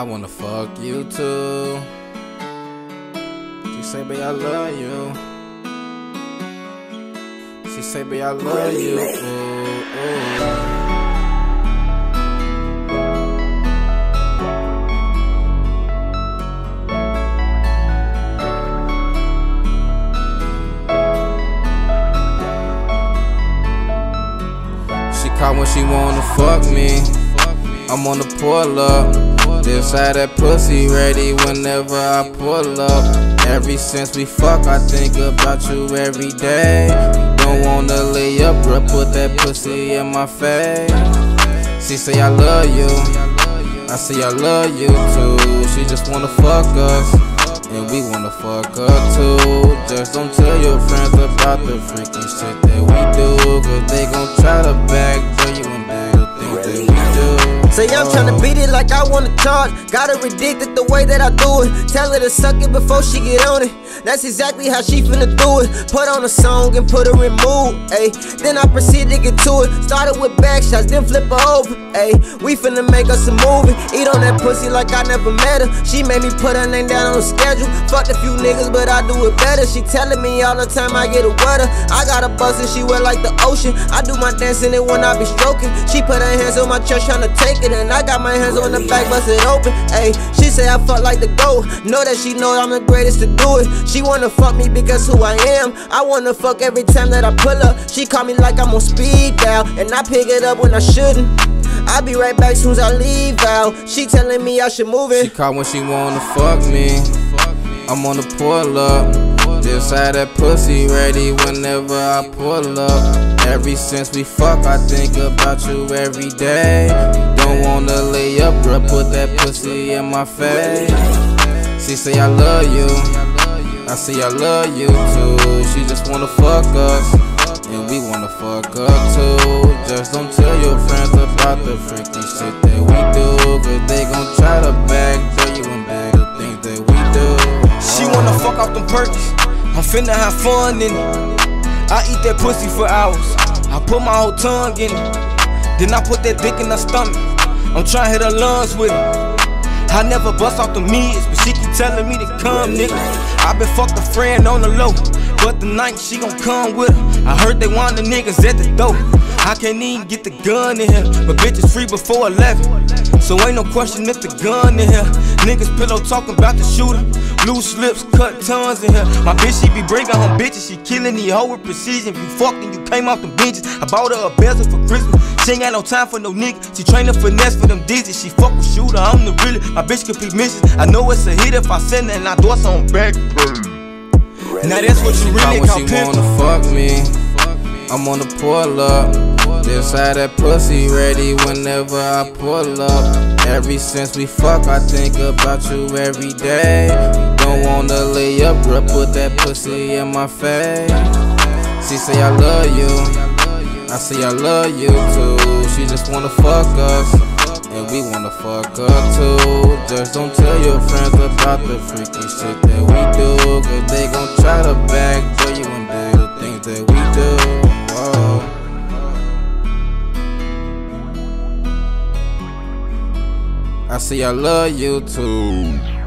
I wanna fuck you too. She say, baby, I love you. She say, baby, I love you. Ooh, ooh. When she wanna fuck me. I'm on the pull up. This side that pussy ready whenever I pull up. Every since we fuck, I think about you every day. Don't wanna lay up, bro, put that pussy in my face. She say I love you. I say I love you too. She just wanna fuck us. And we wanna fuck her too. Just don't tell your friends about the freaky shit that we do. Cause they gon' try to backdoor you Say I'm tryna beat it like I wanna charge. Got her addicted the way that I do it. Tell her to suck it before she get on it. That's exactly how she finna do it. Put on a song and put her in mood, ayy. Then I proceed to get to it. Started with back shots, then flip her over, ayy. We finna make us a movie. Eat on that pussy like I never met her. She made me put her name down on the schedule. Fucked a few niggas, but I do it better. She telling me all the time I get a wetter. I got a buzz and she wet like the ocean. I do my dancing and it when I be stroking. She put her hands on my chest tryna take it, and I got my hands on the back, bust it open. Ayy, she say I fuck like the GOAT. Know that she know I'm the greatest to do it. She wanna fuck me because who I am. I wanna fuck every time that I pull up. She call me like I'm on speed dial, and I pick it up when I shouldn't. I'll be right back soon as I leave out. She telling me I should move it. She call when she wanna fuck me. I'm on the pull up. This side that pussy ready whenever I pull up. Every since we fuck, I think about you every day. Don't wanna lay up, bro, put that pussy in my face. She say I love you. I say I love you too. She just wanna fuck us. And we wanna fuck her too. Just don't tell your friends about the freaky shit that we do. Cause they gon' try to backdoor you and do the things that we do. She wanna fuck off them perks. I'm finna have fun in it. I eat that pussy for hours. I put my whole tongue in it. Then I put that dick in her stomach. I'm tryna hit her lungs with it. I never bust off the mids, but she keep telling me to come, nigga. I been fucked a friend on the low, but the night she gon' come with her. I heard they want the niggas at the door. I can't even get the gun in here, but bitches free before 11. So ain't no question if the gun in here. Niggas pillow talking about the shooter. Loose lips, cut tons in here. My bitch, she be bringing home bitches. She killing the hoe with precision. You fucked and you came off the benches. I bought her a bezel for Christmas. She ain't got no time for no nigga. She trainin' finesse for them digits. She fuck with shooter. I'm the realest. My bitch complete missions. I know it's a hit if I send her and I do it on back. Now that's what you really call she wanna fuck me. I'm on the pull up. This side that pussy ready whenever I pull up. Every since we fuck, I think about you every day. Don't wanna lay up, bro, put that pussy in my face. She say I love you. I say I love you too. She just wanna fuck us. And we wanna fuck her too. Just don't tell your friends about the freaky shit that we do. Cause they gon' try to backdoor you and do the things that we Say I love you too.